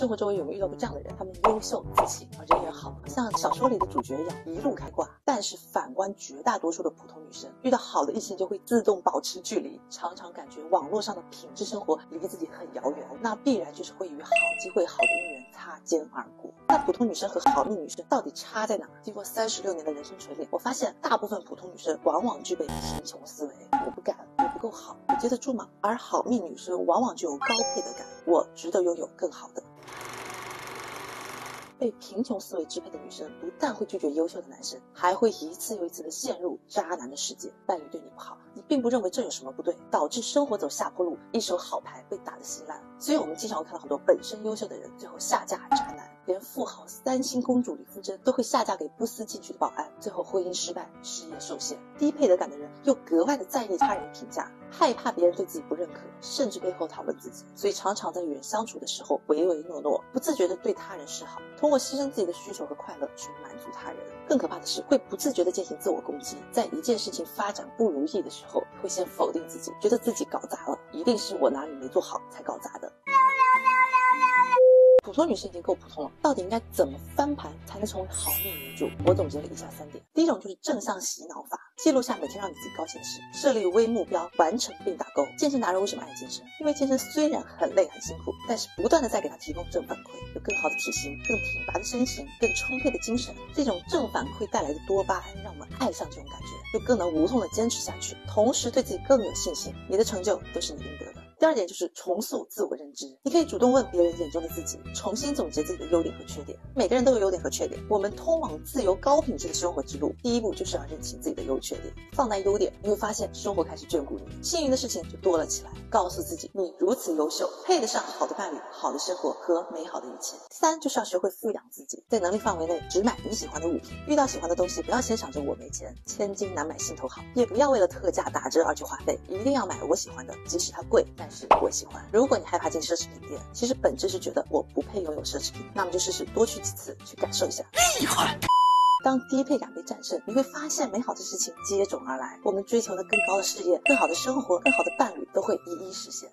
生活中有没有遇到过这样的人？他们优秀、自信，而人缘好，像小说里的主角一样一路开挂。但是反观绝大多数的普通女生，遇到好的异性就会自动保持距离，常常感觉网络上的品质生活离自己很遥远，那必然就是会与好机会、好的姻缘擦肩而过。那普通女生和好命女生到底差在哪？经过三十六年的人生锤炼，我发现大部分普通女生往往具备贫穷思维，我不敢，我不够好，我接得住吗？而好命女生往往具有高配得感，我值得拥有更好的。被贫穷思维支配的女生，不但会拒绝优秀的男生，还会一次又一次的陷入渣男的世界。伴侣对你不好，你并不认为这有什么不对，导致生活走下坡路，一手好牌被打得稀烂。所以，我们经常会看到很多本身优秀的人，最后下嫁。连富豪三星公主李富珍都会下嫁给不思进取的保安，最后婚姻失败，事业受限。低配得感的人又格外的在意他人评价，害怕别人对自己不认可，甚至背后讨论自己，所以常常在与人相处的时候唯唯诺诺，不自觉的对他人示好，通过牺牲自己的需求和快乐去满足他人。更可怕的是，会不自觉的进行自我攻击，在一件事情发展不如意的时候，会先否定自己，觉得自己搞砸了，一定是我哪里没做好才搞砸的。普通女生已经够普通了，到底应该怎么翻盘才能成为好命女主？我总结了以下三点：第一种就是正向洗脑法，记录下每天让你自己高兴的事，设立微目标，完成并打勾。健身达人为什么爱健身？因为健身虽然很累很辛苦，但是不断的在给他提供正反馈，有更好的体型、更挺拔的身形、更充沛的精神。这种正反馈带来的多巴胺，让我们爱上这种感觉，又更能无痛的坚持下去，同时对自己更有信心。你的成就都是你应得的。第二点就是重塑自我认知，你可以主动问别人眼中的自己，重新总结自己的优点和缺点。每个人都有优点和缺点，我们通往自由高品质的生活之路，第一步就是要认清自己的优缺点，放大优点，你会发现生活开始眷顾你，幸运的事情就多了起来。告诉自己，你如此优秀，配得上好的伴侣、好的生活和美好的一切。三就是要学会富养自己，在能力范围内只买你喜欢的物品，遇到喜欢的东西不要先想着我没钱，千金难买心头好，也不要为了特价打折而去花费，一定要买我喜欢的，即使它贵，但。是我喜欢。如果你害怕进奢侈品店，其实本质是觉得我不配拥有奢侈品，那么就试试多去几次，去感受一下。厉害！当低配感被战胜，你会发现美好的事情接踵而来。我们追求的更高的事业、更好的生活、更好的伴侣，都会一一实现。